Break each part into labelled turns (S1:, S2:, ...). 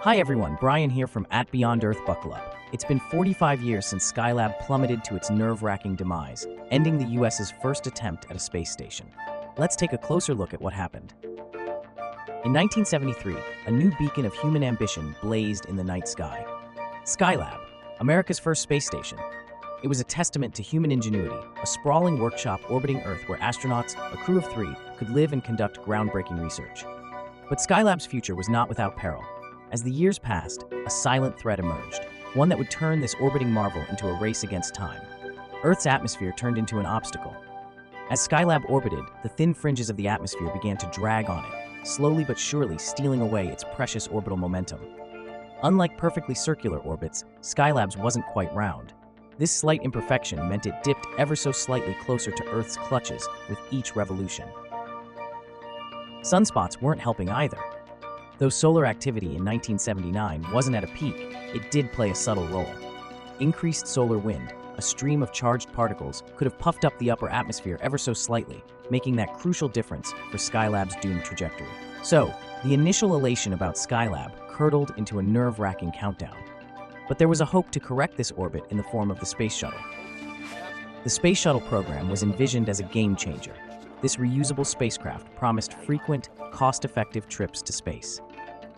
S1: Hi everyone, Brian here from At Beyond Earth Buckle Up. It's been 45 years since Skylab plummeted to its nerve-wracking demise, ending the US's first attempt at a space station. Let's take a closer look at what happened. In 1973, a new beacon of human ambition blazed in the night sky. Skylab, America's first space station, it was a testament to human ingenuity, a sprawling workshop orbiting Earth where astronauts, a crew of three, could live and conduct groundbreaking research. But Skylab's future was not without peril. As the years passed, a silent threat emerged, one that would turn this orbiting marvel into a race against time. Earth's atmosphere turned into an obstacle. As Skylab orbited, the thin fringes of the atmosphere began to drag on it, slowly but surely stealing away its precious orbital momentum. Unlike perfectly circular orbits, Skylab's wasn't quite round. This slight imperfection meant it dipped ever so slightly closer to Earth's clutches with each revolution. Sunspots weren't helping either. Though solar activity in 1979 wasn't at a peak, it did play a subtle role. Increased solar wind, a stream of charged particles, could have puffed up the upper atmosphere ever so slightly, making that crucial difference for Skylab's doomed trajectory. So, the initial elation about Skylab curdled into a nerve-wracking countdown. But there was a hope to correct this orbit in the form of the Space Shuttle. The Space Shuttle program was envisioned as a game changer. This reusable spacecraft promised frequent, cost-effective trips to space.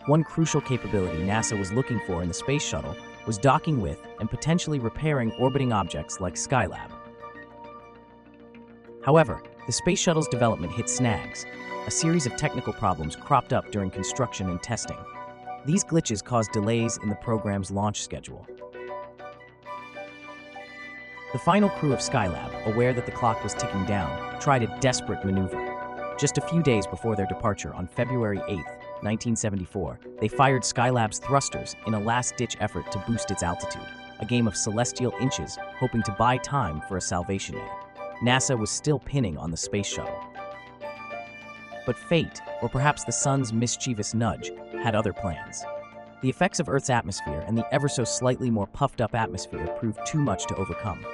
S1: One crucial capability NASA was looking for in the space shuttle was docking with and potentially repairing orbiting objects like Skylab. However, the space shuttle's development hit snags. A series of technical problems cropped up during construction and testing. These glitches caused delays in the program's launch schedule. The final crew of Skylab, aware that the clock was ticking down, tried a desperate maneuver. Just a few days before their departure on February 8, 1974, they fired Skylab's thrusters in a last-ditch effort to boost its altitude, a game of celestial inches hoping to buy time for a salvation aid. NASA was still pinning on the space shuttle. But fate, or perhaps the sun's mischievous nudge, had other plans. The effects of Earth's atmosphere and the ever so slightly more puffed up atmosphere proved too much to overcome.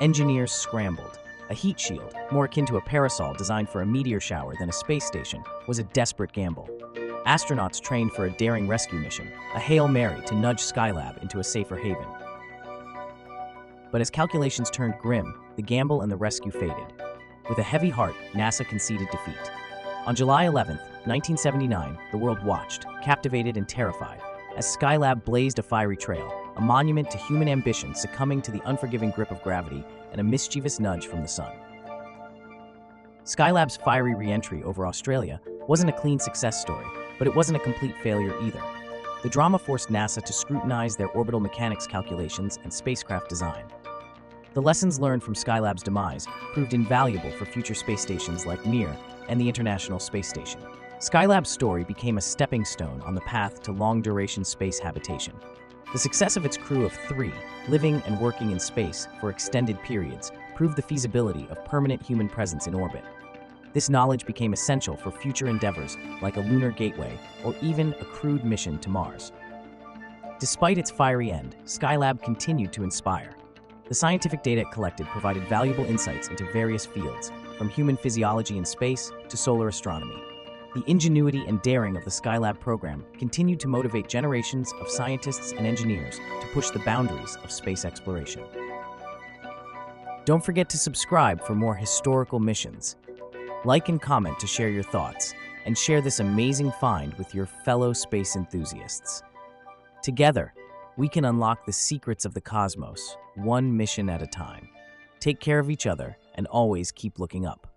S1: Engineers scrambled. A heat shield, more akin to a parasol designed for a meteor shower than a space station, was a desperate gamble. Astronauts trained for a daring rescue mission, a Hail Mary to nudge Skylab into a safer haven. But as calculations turned grim, the gamble and the rescue faded. With a heavy heart, NASA conceded defeat. On July 11, 1979, the world watched, captivated and terrified, as Skylab blazed a fiery trail, a monument to human ambition succumbing to the unforgiving grip of gravity and a mischievous nudge from the sun. Skylab's fiery re-entry over Australia wasn't a clean success story, but it wasn't a complete failure either. The drama forced NASA to scrutinize their orbital mechanics calculations and spacecraft design. The lessons learned from Skylab's demise proved invaluable for future space stations like Mir and the International Space Station. Skylab's story became a stepping stone on the path to long-duration space habitation. The success of its crew of three, living and working in space for extended periods, proved the feasibility of permanent human presence in orbit. This knowledge became essential for future endeavors like a lunar gateway or even a crewed mission to Mars. Despite its fiery end, Skylab continued to inspire. The scientific data it collected provided valuable insights into various fields, from human physiology in space to solar astronomy. The ingenuity and daring of the Skylab program continued to motivate generations of scientists and engineers to push the boundaries of space exploration. Don't forget to subscribe for more historical missions. Like and comment to share your thoughts, and share this amazing find with your fellow space enthusiasts. Together, we can unlock the secrets of the cosmos, one mission at a time. Take care of each other, and always keep looking up.